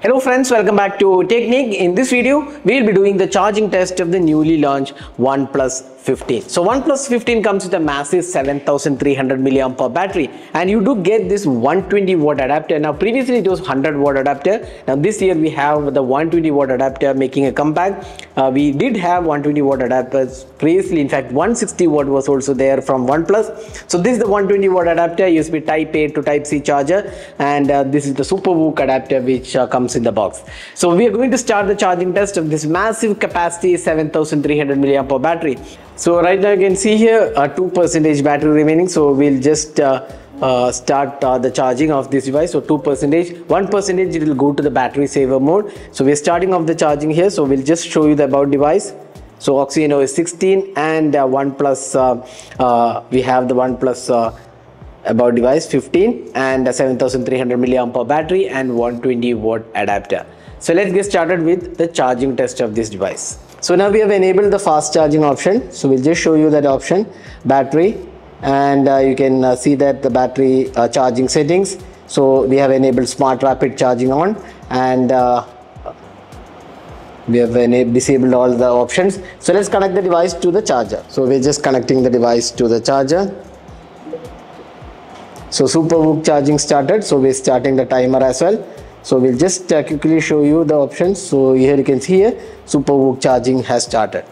Hello friends, welcome back to Techniqued. In this video, we'll be doing the charging test of the newly launched OnePlus 15. So OnePlus 15 comes with a massive 7300 mAh battery and you do get this 120 watt adapter. Now previously it was 100 watt adapter. Now this year we have the 120 watt adapter making a comeback. Uh, we did have 120 watt adapters previously. In fact, 160 watt was also there from OnePlus. So this is the 120 watt adapter USB Type A to Type C charger and uh, this is the SuperVOOC adapter which uh, comes in the box. So we are going to start the charging test of this massive capacity 7300 mAh battery. So right now you can see here a 2% battery remaining. So we'll just uh, uh, start uh, the charging of this device. So 2%, 1% percentage it will go to the battery saver mode. So we're starting off the charging here. So we'll just show you the about device. So Oxygen OS 16 and uh, OnePlus, uh, uh, we have the OnePlus uh, about device 15 and a 7300 mAh battery and 120 watt adapter. So let's get started with the charging test of this device. So now we have enabled the fast charging option. So we'll just show you that option battery and uh, you can uh, see that the battery uh, charging settings. So we have enabled smart rapid charging on and uh, we have disabled all the options. So let's connect the device to the charger. So we're just connecting the device to the charger. So SuperVOOC charging started. So we're starting the timer as well. So we'll just uh, quickly show you the options. So here you can see here SuperVOOC charging has started.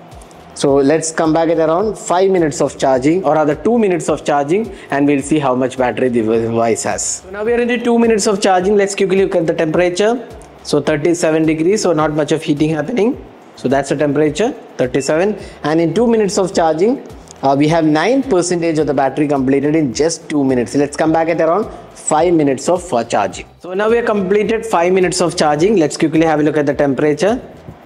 So let's come back at around 5 minutes of charging or rather 2 minutes of charging and we'll see how much battery the device has. So now we are into 2 minutes of charging. Let's quickly look at the temperature. So 37 degrees so not much of heating happening. So that's the temperature 37 and in 2 minutes of charging uh, we have 9% of the battery completed in just 2 minutes. Let's come back at around 5 minutes of uh, charging. So now we have completed 5 minutes of charging. Let's quickly have a look at the temperature.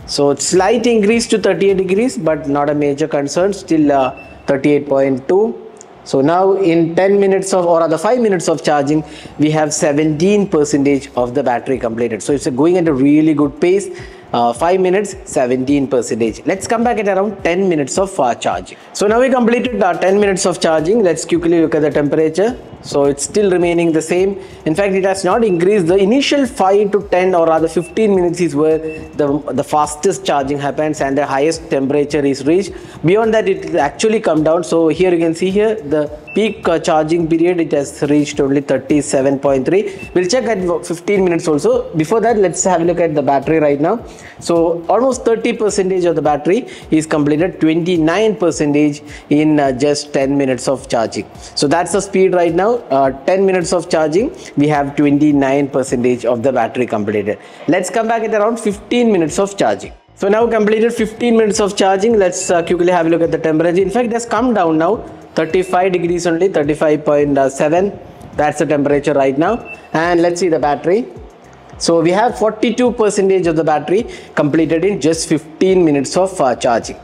So slight increase to 38 degrees but not a major concern still uh, 38.2. So now in 10 minutes of or rather 5 minutes of charging we have 17 percentage of the battery completed. So it's going at a really good pace uh, 5 minutes 17 percentage. Let's come back at around 10 minutes of uh, charging. So now we completed uh, 10 minutes of charging. Let's quickly look at the temperature so it's still remaining the same. In fact it has not increased. The initial 5 to 10 or rather 15 minutes is where the the fastest charging happens and the highest temperature is reached. Beyond that it actually come down. So here you can see here the peak uh, charging period it has reached only 37.3 we'll check at 15 minutes also. Before that let's have a look at the battery right now. So almost 30 percentage of the battery is completed 29 percentage in uh, just 10 minutes of charging. So that's the speed right now uh, 10 minutes of charging we have 29 percentage of the battery completed. Let's come back at around 15 minutes of charging. So now completed 15 minutes of charging let's uh, quickly have a look at the temperature. In fact it has come down now 35 degrees only 35.7 that's the temperature right now. And let's see the battery. So we have 42 percentage of the battery completed in just 15 minutes of uh, charging.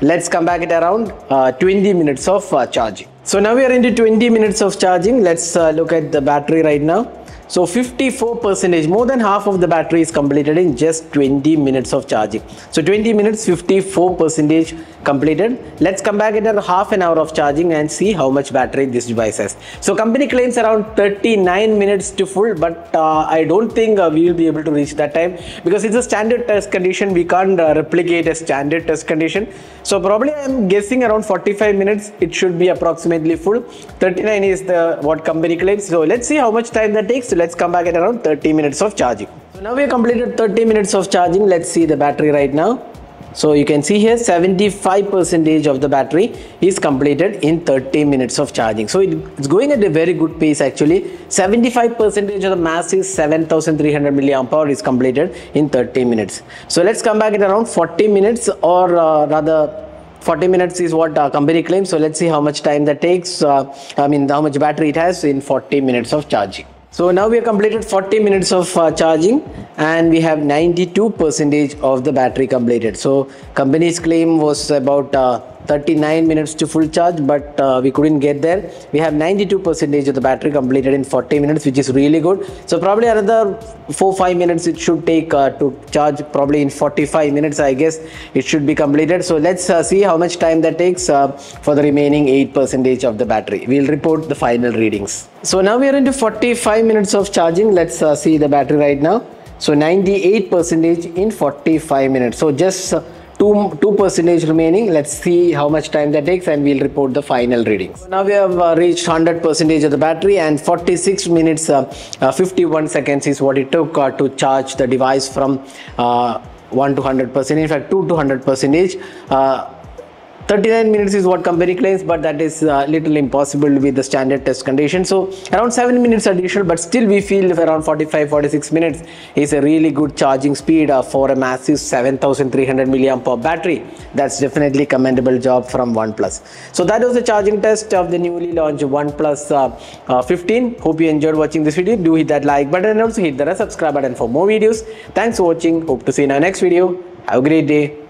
Let's come back at around uh, 20 minutes of uh, charging so now we are into 20 minutes of charging. Let's uh, look at the battery right now so 54 percentage, more than half of the battery is completed in just 20 minutes of charging. So 20 minutes, 54 percentage completed. Let's come back a half an hour of charging and see how much battery this device has. So company claims around 39 minutes to full, but uh, I don't think uh, we will be able to reach that time because it's a standard test condition. We can't uh, replicate a standard test condition. So probably I'm guessing around 45 minutes. It should be approximately full. 39 is the what company claims. So let's see how much time that takes. So let's come back at around 30 minutes of charging. So now we have completed 30 minutes of charging. Let's see the battery right now. So you can see here 75 percentage of the battery is completed in 30 minutes of charging. So it's going at a very good pace actually. 75 percentage of the mass is 7300 milliampere is completed in 30 minutes. So let's come back at around 40 minutes or uh, rather 40 minutes is what uh, company claims. So let's see how much time that takes. Uh, I mean how much battery it has in 40 minutes of charging. So now we have completed 40 minutes of uh, charging and we have 92 percentage of the battery completed. So company's claim was about uh, 39 minutes to full charge but uh, we couldn't get there. We have 92 percentage of the battery completed in 40 minutes which is really good. So probably another 4-5 minutes it should take uh, to charge probably in 45 minutes I guess it should be completed. So let's uh, see how much time that takes uh, for the remaining 8 percentage of the battery. We'll report the final readings. So now we are into 45 minutes of charging. Let's uh, see the battery right now. So 98 percentage in 45 minutes. So just uh, 2 2 percentage remaining. Let's see how much time that takes and we'll report the final readings. Now we have uh, reached 100 percentage of the battery and 46 minutes uh, uh, 51 seconds is what it took uh, to charge the device from uh, 1 to 100 percent in fact 2 to 100 percentage. Uh, 39 minutes is what company claims but that is a uh, little impossible with the standard test condition. So around 7 minutes additional but still we feel around 45 46 minutes is a really good charging speed uh, for a massive 7300 milliamp hour battery. That's definitely commendable job from oneplus. So that was the charging test of the newly launched oneplus uh, uh, 15 hope you enjoyed watching this video. Do hit that like button and also hit the subscribe button for more videos. Thanks for watching. Hope to see you in our next video. Have a great day